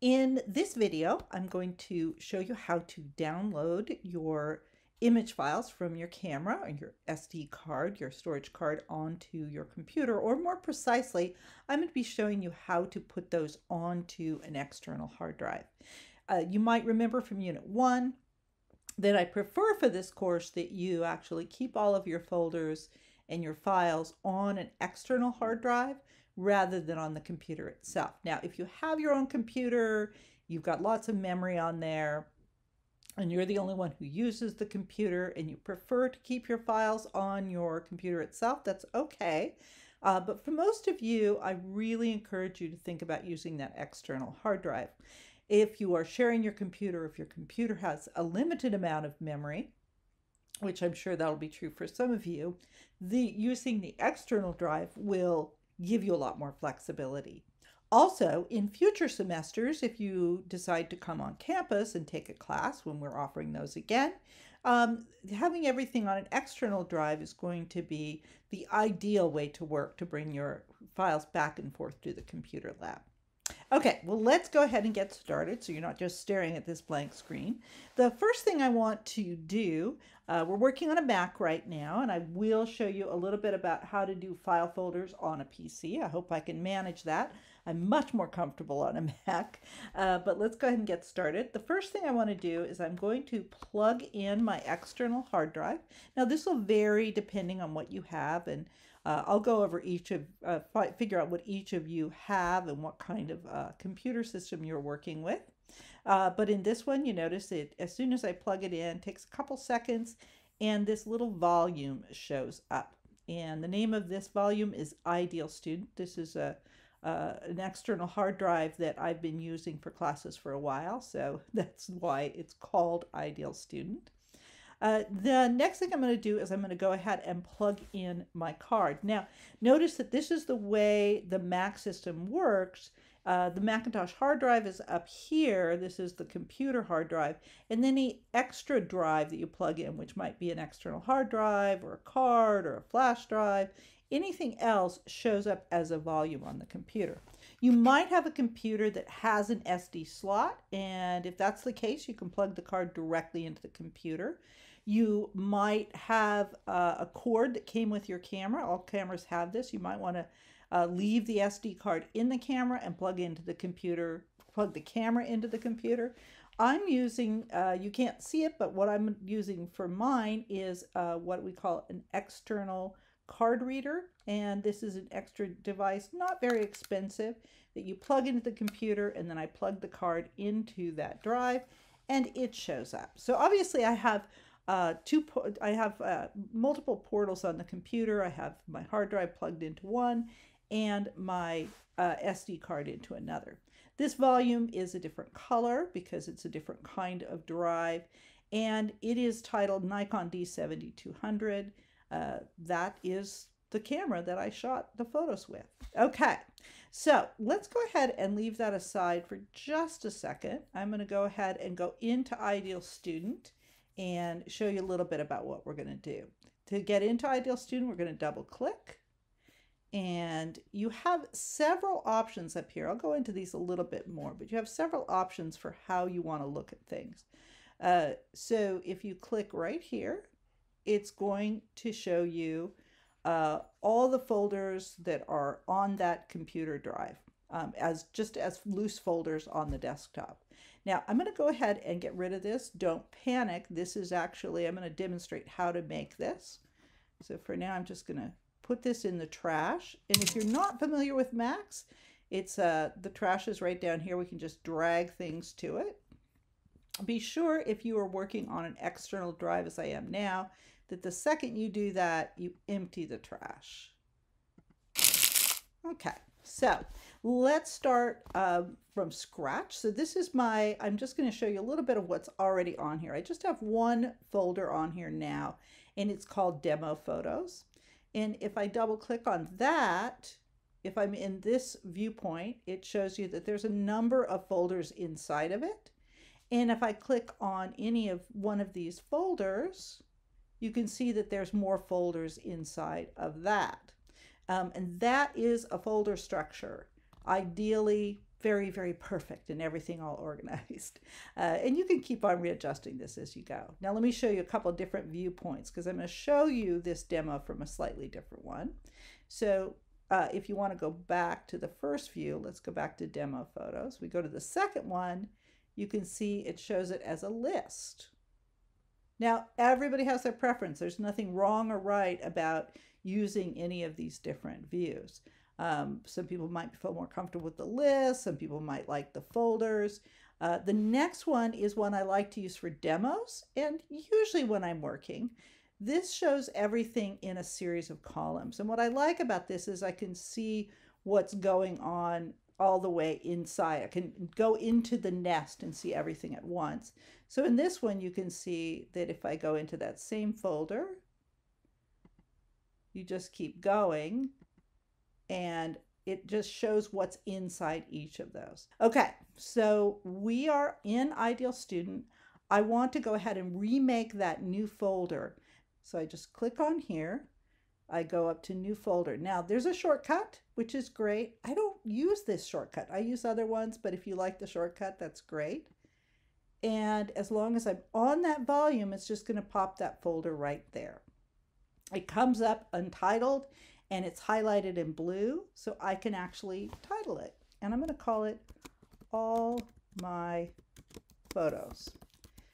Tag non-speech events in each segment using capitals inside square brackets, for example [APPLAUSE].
In this video, I'm going to show you how to download your image files from your camera or your SD card, your storage card onto your computer, or more precisely, I'm going to be showing you how to put those onto an external hard drive. Uh, you might remember from Unit 1 that I prefer for this course that you actually keep all of your folders and your files on an external hard drive rather than on the computer itself. Now, if you have your own computer, you've got lots of memory on there, and you're the only one who uses the computer and you prefer to keep your files on your computer itself, that's okay. Uh, but for most of you, I really encourage you to think about using that external hard drive. If you are sharing your computer, if your computer has a limited amount of memory, which I'm sure that'll be true for some of you, the using the external drive will give you a lot more flexibility. Also, in future semesters, if you decide to come on campus and take a class when we're offering those again, um, having everything on an external drive is going to be the ideal way to work to bring your files back and forth to the computer lab. Okay, well, let's go ahead and get started so you're not just staring at this blank screen. The first thing I want to do, uh, we're working on a Mac right now, and I will show you a little bit about how to do file folders on a PC. I hope I can manage that. I'm much more comfortable on a [LAUGHS] Mac, uh, but let's go ahead and get started. The first thing I want to do is I'm going to plug in my external hard drive. Now this will vary depending on what you have and uh, I'll go over each of, uh, figure out what each of you have and what kind of uh, computer system you're working with. Uh, but in this one, you notice it, as soon as I plug it in, takes a couple seconds and this little volume shows up. And the name of this volume is Ideal Student. This is a uh, an external hard drive that I've been using for classes for a while, so [LAUGHS] that's why it's called Ideal Student. Uh, the next thing I'm going to do is I'm going to go ahead and plug in my card. Now, notice that this is the way the Mac system works. Uh, the Macintosh hard drive is up here. This is the computer hard drive. And then the extra drive that you plug in, which might be an external hard drive or a card or a flash drive, anything else shows up as a volume on the computer. You might have a computer that has an SD slot, and if that's the case, you can plug the card directly into the computer. You might have uh, a cord that came with your camera. All cameras have this. You might want to uh, leave the SD card in the camera and plug into the computer, plug the camera into the computer. I'm using, uh, you can't see it, but what I'm using for mine is uh, what we call an external card reader and this is an extra device not very expensive that you plug into the computer and then I plug the card into that drive and it shows up so obviously I have uh, two I have uh, multiple portals on the computer I have my hard drive plugged into one and my uh, SD card into another this volume is a different color because it's a different kind of drive and it is titled Nikon D7200 uh, that is the camera that I shot the photos with. Okay, so let's go ahead and leave that aside for just a second. I'm going to go ahead and go into Ideal Student and show you a little bit about what we're going to do. To get into Ideal Student, we're going to double click and you have several options up here. I'll go into these a little bit more, but you have several options for how you want to look at things. Uh, so if you click right here, it's going to show you uh, all the folders that are on that computer drive um, as just as loose folders on the desktop. Now I'm going to go ahead and get rid of this. Don't panic. This is actually, I'm going to demonstrate how to make this. So for now, I'm just going to put this in the trash. And if you're not familiar with Macs, it's uh, the trash is right down here. We can just drag things to it. Be sure if you are working on an external drive as I am now, that the second you do that, you empty the trash. Okay, so let's start um, from scratch. So this is my, I'm just going to show you a little bit of what's already on here. I just have one folder on here now, and it's called Demo Photos. And if I double click on that, if I'm in this viewpoint, it shows you that there's a number of folders inside of it. And if I click on any of one of these folders, you can see that there's more folders inside of that. Um, and that is a folder structure. Ideally, very, very perfect and everything all [LAUGHS] organized. Uh, and you can keep on readjusting this as you go. Now let me show you a couple different viewpoints because I'm going to show you this demo from a slightly different one. So uh, if you want to go back to the first view, let's go back to demo photos. We go to the second one, you can see it shows it as a list. Now, everybody has their preference. There's nothing wrong or right about using any of these different views. Um, some people might feel more comfortable with the list. Some people might like the folders. Uh, the next one is one I like to use for demos and usually when I'm working. This shows everything in a series of columns. And what I like about this is I can see what's going on all the way inside. I can go into the nest and see everything at once. So in this one, you can see that if I go into that same folder, you just keep going and it just shows what's inside each of those. Okay, so we are in Ideal Student. I want to go ahead and remake that new folder. So I just click on here. I go up to new folder. Now there's a shortcut, which is great. I don't use this shortcut. I use other ones, but if you like the shortcut, that's great. And as long as I'm on that volume, it's just gonna pop that folder right there. It comes up untitled and it's highlighted in blue, so I can actually title it. And I'm gonna call it All My Photos.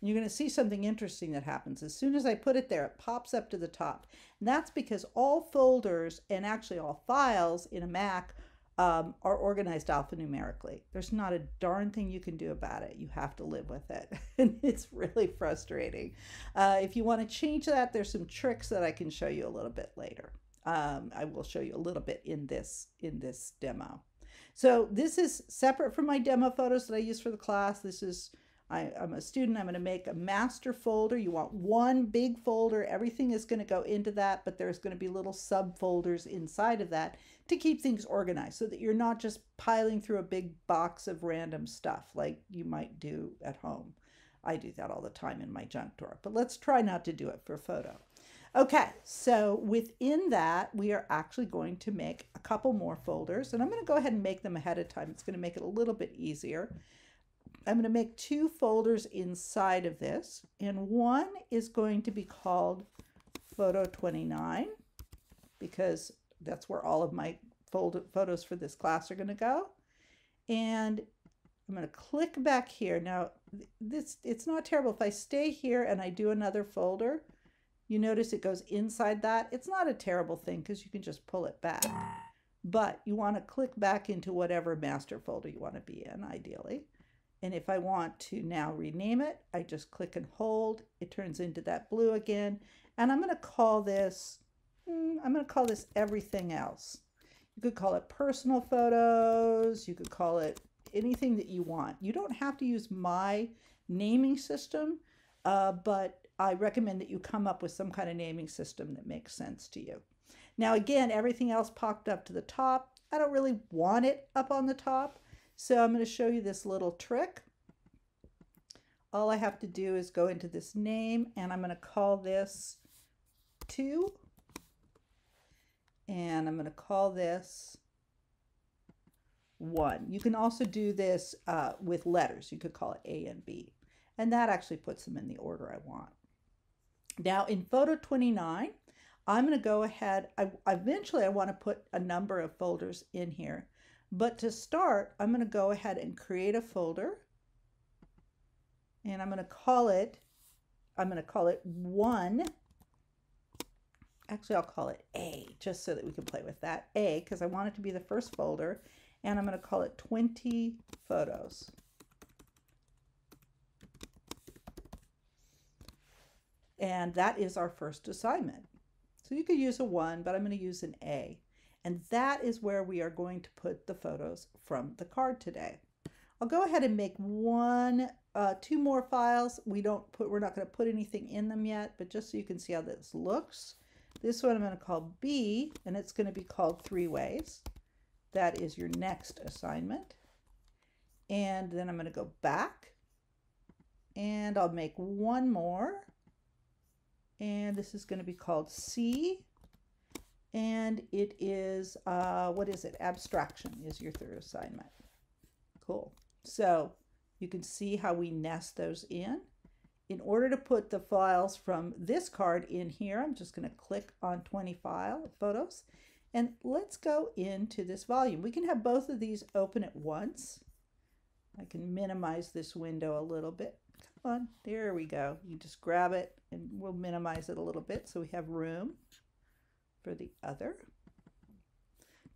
And you're going to see something interesting that happens. As soon as I put it there, it pops up to the top. And that's because all folders and actually all files in a Mac um, are organized alphanumerically. There's not a darn thing you can do about it. You have to live with it. [LAUGHS] and it's really frustrating. Uh, if you want to change that, there's some tricks that I can show you a little bit later. Um, I will show you a little bit in this in this demo. So this is separate from my demo photos that I use for the class. This is I, am a student, I'm going to make a master folder. You want one big folder. Everything is going to go into that, but there's going to be little subfolders inside of that to keep things organized so that you're not just piling through a big box of random stuff like you might do at home. I do that all the time in my junk drawer, but let's try not to do it for photo. Okay, so within that, we are actually going to make a couple more folders, and I'm going to go ahead and make them ahead of time. It's going to make it a little bit easier. I'm going to make two folders inside of this, and one is going to be called Photo 29 because that's where all of my photos for this class are going to go. And I'm going to click back here. Now, this it's not terrible. If I stay here and I do another folder, you notice it goes inside that. It's not a terrible thing because you can just pull it back. But you want to click back into whatever master folder you want to be in, ideally. And if I want to now rename it, I just click and hold. It turns into that blue again. And I'm going to call this, hmm, I'm going to call this everything else. You could call it personal photos. You could call it anything that you want. You don't have to use my naming system, uh, but I recommend that you come up with some kind of naming system that makes sense to you. Now, again, everything else popped up to the top. I don't really want it up on the top. So I'm going to show you this little trick. All I have to do is go into this name and I'm going to call this 2 and I'm going to call this 1. You can also do this uh, with letters. You could call it A and B and that actually puts them in the order I want. Now in photo 29, I'm going to go ahead. I, eventually, I want to put a number of folders in here. But to start, I'm going to go ahead and create a folder. And I'm going to call it, I'm going to call it one. Actually, I'll call it A, just so that we can play with that. A, because I want it to be the first folder. And I'm going to call it 20 photos. And that is our first assignment. So you could use a 1, but I'm going to use an A. And that is where we are going to put the photos from the card today. I'll go ahead and make one, uh, two more files. We don't put, we're not going to put anything in them yet, but just so you can see how this looks. This one I'm going to call B, and it's going to be called Three Ways. That is your next assignment. And then I'm going to go back, and I'll make one more. And this is going to be called C and it is, uh, what is it? Abstraction is your third assignment. Cool. So you can see how we nest those in. In order to put the files from this card in here, I'm just going to click on 20 file photos and let's go into this volume. We can have both of these open at once. I can minimize this window a little bit. Come on, there we go. You just grab it and we'll minimize it a little bit so we have room for the other.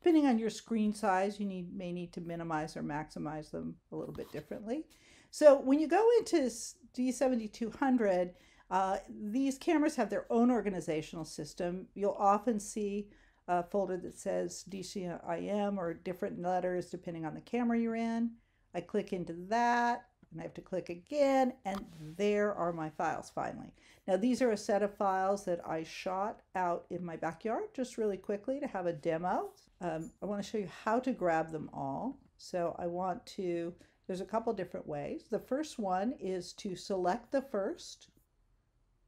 Depending on your screen size, you need may need to minimize or maximize them a little bit differently. So when you go into D7200, uh, these cameras have their own organizational system. You'll often see a folder that says DCIM or different letters depending on the camera you're in. I click into that and I have to click again and there are my files finally. Now these are a set of files that I shot out in my backyard just really quickly to have a demo. Um, I want to show you how to grab them all. So I want to, there's a couple different ways. The first one is to select the first,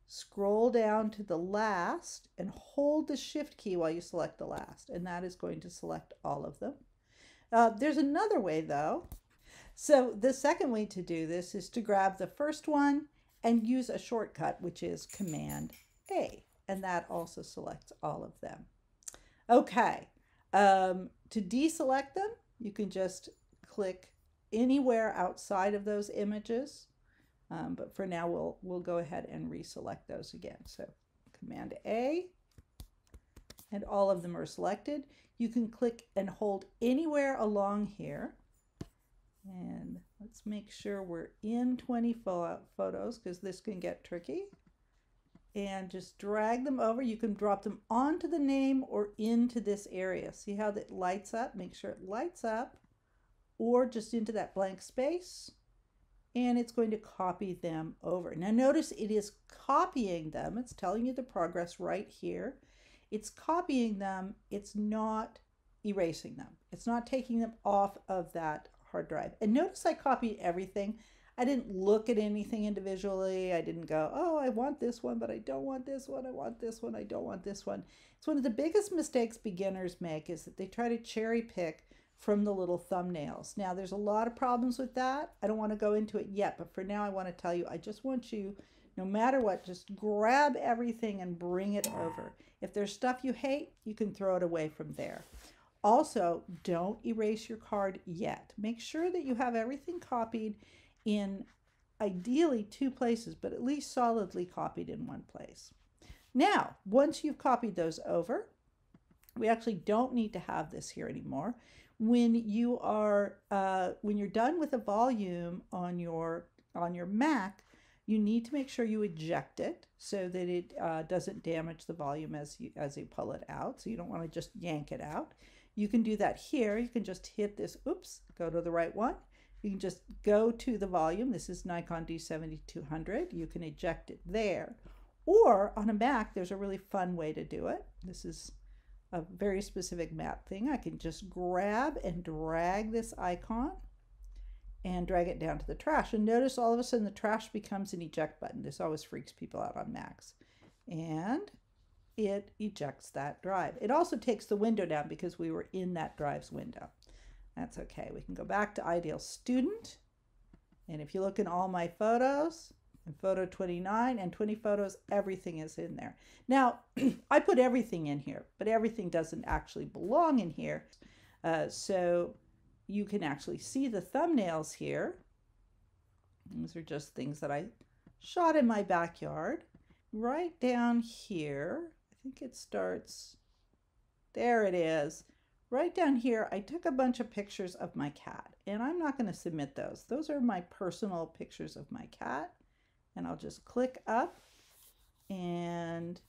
scroll down to the last and hold the shift key while you select the last and that is going to select all of them. Uh, there's another way though so the second way to do this is to grab the first one and use a shortcut, which is Command A, and that also selects all of them. Okay, um, to deselect them, you can just click anywhere outside of those images. Um, but for now, we'll, we'll go ahead and reselect those again. So Command A, and all of them are selected. You can click and hold anywhere along here and let's make sure we're in 20 photos because this can get tricky. And just drag them over. You can drop them onto the name or into this area. See how that lights up? Make sure it lights up or just into that blank space. And it's going to copy them over. Now notice it is copying them. It's telling you the progress right here. It's copying them. It's not erasing them. It's not taking them off of that hard drive. And notice I copied everything. I didn't look at anything individually. I didn't go, oh, I want this one, but I don't want this one. I want this one. I don't want this one. It's one of the biggest mistakes beginners make is that they try to cherry pick from the little thumbnails. Now, there's a lot of problems with that. I don't want to go into it yet, but for now, I want to tell you, I just want you, no matter what, just grab everything and bring it over. If there's stuff you hate, you can throw it away from there. Also, don't erase your card yet. Make sure that you have everything copied in ideally two places, but at least solidly copied in one place. Now, once you've copied those over, we actually don't need to have this here anymore. When you are uh, when you're done with a volume on your on your Mac, you need to make sure you eject it so that it uh, doesn't damage the volume as you as you pull it out. So you don't want to just yank it out. You can do that here. You can just hit this, oops, go to the right one. You can just go to the volume. This is Nikon D7200. You can eject it there. Or on a Mac, there's a really fun way to do it. This is a very specific Mac thing. I can just grab and drag this icon and drag it down to the trash. And notice all of a sudden the trash becomes an eject button. This always freaks people out on Macs. And it ejects that drive. It also takes the window down because we were in that drive's window. That's okay. We can go back to Ideal Student. And if you look in all my photos, in photo 29 and 20 photos, everything is in there. Now, [CLEARS THROAT] I put everything in here, but everything doesn't actually belong in here. Uh, so you can actually see the thumbnails here. These are just things that I shot in my backyard. Right down here, think it starts, there it is. Right down here, I took a bunch of pictures of my cat, and I'm not going to submit those. Those are my personal pictures of my cat, and I'll just click up, and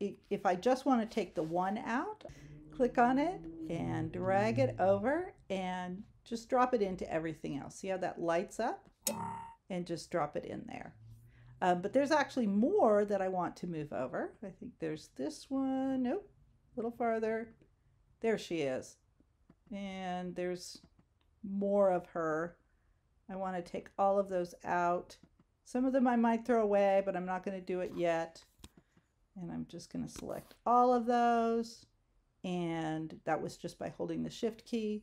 if I just want to take the one out, click on it and drag it over and just drop it into everything else. See how that lights up? And just drop it in there. Um, but there's actually more that I want to move over. I think there's this one. Nope. A little farther. There she is. And there's more of her. I want to take all of those out. Some of them I might throw away, but I'm not going to do it yet. And I'm just going to select all of those. And that was just by holding the shift key.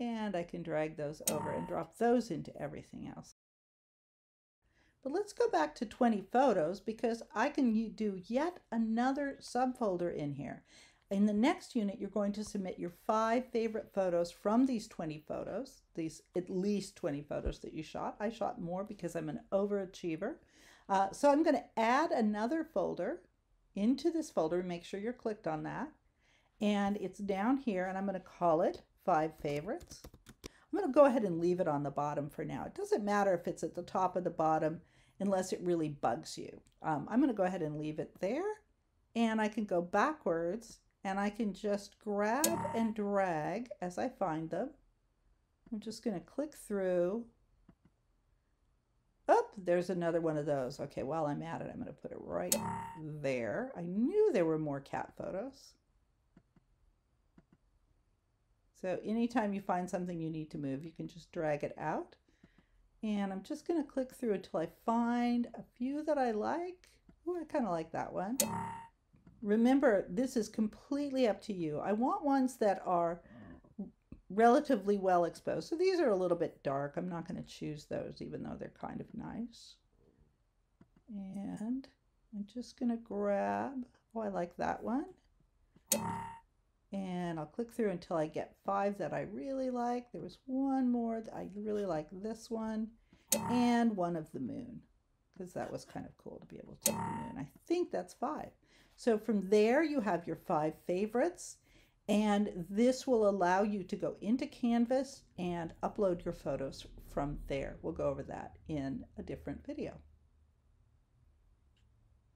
And I can drag those over and drop those into everything else. But let's go back to 20 photos because I can do yet another subfolder in here. In the next unit, you're going to submit your five favorite photos from these 20 photos, these at least 20 photos that you shot. I shot more because I'm an overachiever. Uh, so I'm going to add another folder into this folder. Make sure you're clicked on that. And it's down here, and I'm going to call it Five Favorites. I'm going to go ahead and leave it on the bottom for now. It doesn't matter if it's at the top of the bottom unless it really bugs you. Um, I'm going to go ahead and leave it there. And I can go backwards and I can just grab and drag as I find them. I'm just going to click through. Oh, there's another one of those. Okay, while I'm at it, I'm going to put it right there. I knew there were more cat photos. So anytime you find something you need to move, you can just drag it out. And I'm just going to click through until I find a few that I like. Oh, I kind of like that one. Remember, this is completely up to you. I want ones that are relatively well exposed. So these are a little bit dark. I'm not going to choose those, even though they're kind of nice. And I'm just going to grab, oh, I like that one. And I'll click through until I get five that I really like. There was one more that I really like this one and one of the moon because that was kind of cool to be able to take the moon. I think that's five. So from there, you have your five favorites, and this will allow you to go into Canvas and upload your photos from there. We'll go over that in a different video.